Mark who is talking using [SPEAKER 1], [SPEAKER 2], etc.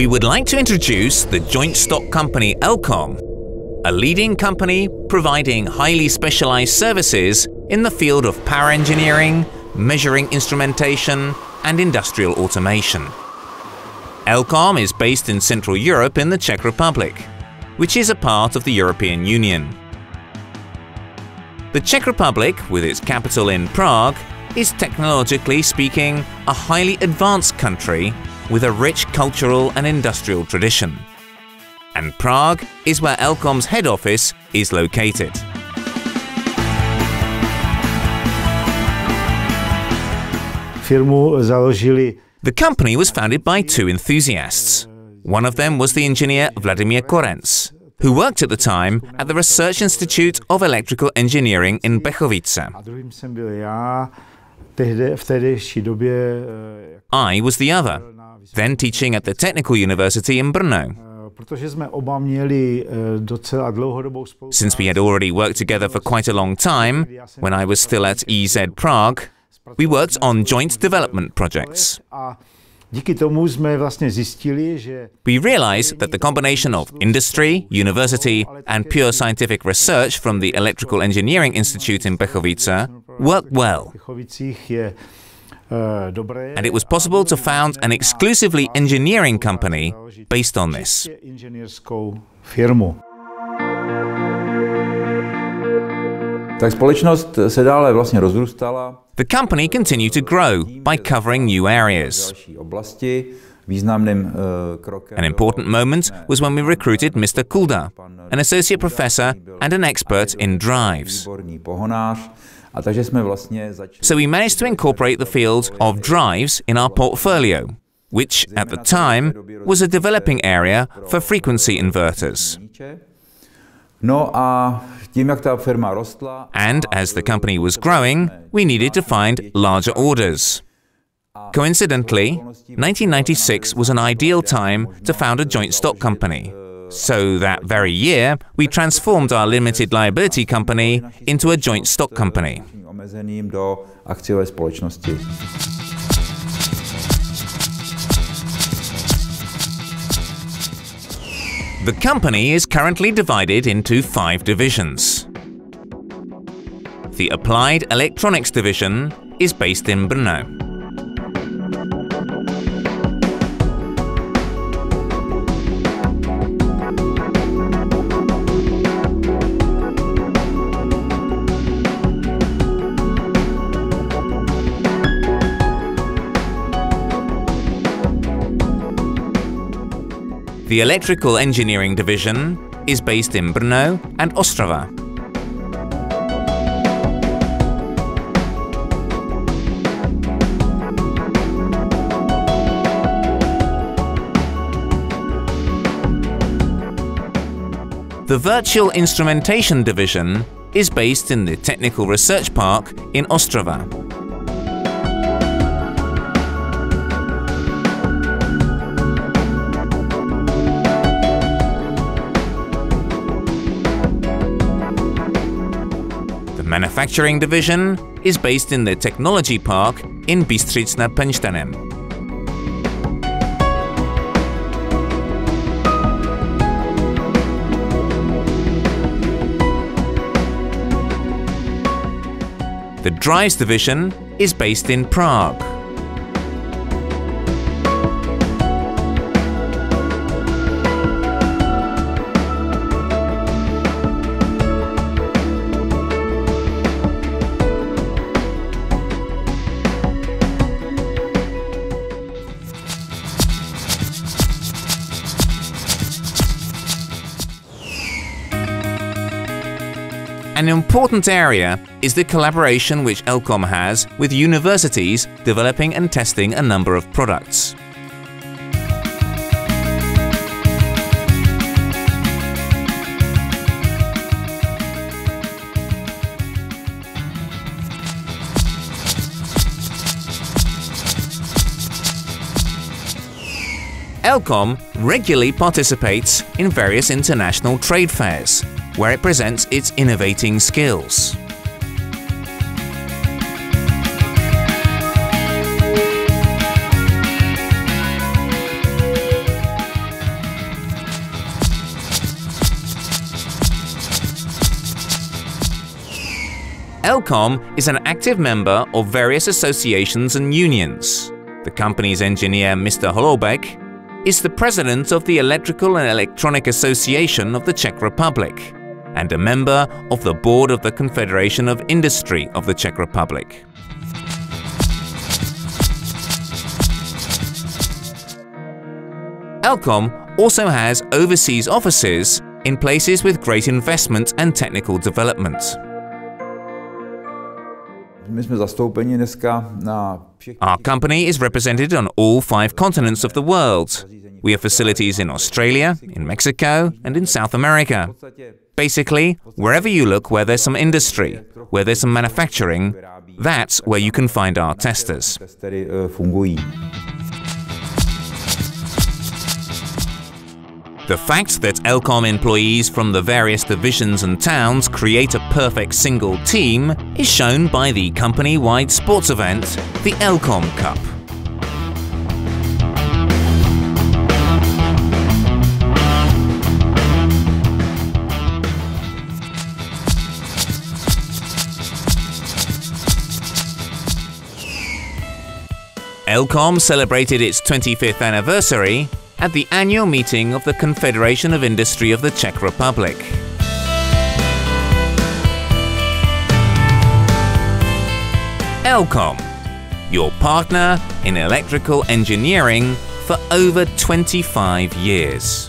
[SPEAKER 1] We would like to introduce the joint stock company Elcom, a leading company providing highly specialized services in the field of power engineering, measuring instrumentation, and industrial automation. Elcom is based in Central Europe in the Czech Republic, which is a part of the European Union. The Czech Republic, with its capital in Prague, is technologically speaking a highly advanced country with a rich cultural and industrial tradition. And Prague is where Elcom's head office is located. The company was founded by two enthusiasts. One of them was the engineer Vladimir Korenc, who worked at the time at the Research Institute of Electrical Engineering in Bechovice.
[SPEAKER 2] a druhým jsem byl já. Tehdy, v tehdejší době eh,
[SPEAKER 1] I was the other, then teaching at the Technical University in Brno.
[SPEAKER 2] eh, protože jsme oba měli eh, docela dlouhodobou spolupráci.
[SPEAKER 1] Since we had already worked together for quite a long time, when I was still at EZ Prague, we worked on joint development projects.
[SPEAKER 2] A díky tomu jsme vlastně zjistili, že
[SPEAKER 1] We realized that the combination of industry, university, and pure scientific research from the Electrical Engineering Institute in Bechovice worked well,
[SPEAKER 2] v Chovicích je dobré.
[SPEAKER 1] and it was possible to found an exclusively engineering company based on this.
[SPEAKER 2] čistě inženýrskou firmu.
[SPEAKER 3] Tak společnost se dále vlastně rozrůstala.
[SPEAKER 1] The company continued to grow by covering new areas.
[SPEAKER 3] Další oblasti významným uh, krokem.
[SPEAKER 1] An important moment was when we recruited Mr. Kulda, an associate professor and an expert in drives.
[SPEAKER 3] Výborný pohonář. A takže jsme vlastně začali...
[SPEAKER 1] So we managed to incorporate the field of drives in our portfolio, which at the time was a developing area for frequency inverters.
[SPEAKER 3] No a tím, jak ta firma rostla,
[SPEAKER 1] And as the company was growing, we needed to find larger orders. Coincidentally, 1996 was an ideal time to found a joint stock company. So that very year, we transformed our limited liability company into a joint stock company. The company is currently divided into five divisions. The Applied Electronics Division is based in Brno. The Electrical Engineering Division is based in Brno and Ostrava. The Virtual Instrumentation Division is based in the Technical Research Park in Ostrava. Manufacturing division is based in the Technology Park in Bystřic nad The Drives division is based in Prague. An important area is the collaboration which Elcom has with universities developing and testing a number of products. Elcom regularly participates in various international trade fairs, where it presents its innovating skills. Elcom is an active member of various associations and unions. The company's engineer, Mr. Holoubek, is the president of the Electrical and Electronic Association of the Czech Republic and a member of the board of the Confederation of Industry of the Czech Republic. Elcom also has overseas offices in places with great investment and technical development. Our company is represented on all five continents of the world. We have facilities in Australia, in Mexico, and in South America. Basically, wherever you look where there's some industry, where there's some manufacturing, that's where you can find our testers. The fact that Elcom employees from the various divisions and towns create a perfect single team is shown by the company-wide sports event, the Elcom Cup. Elcom celebrated its 25th anniversary at the annual meeting of the Confederation of Industry of the Czech Republic. Elcom, your partner in electrical engineering for over 25 years.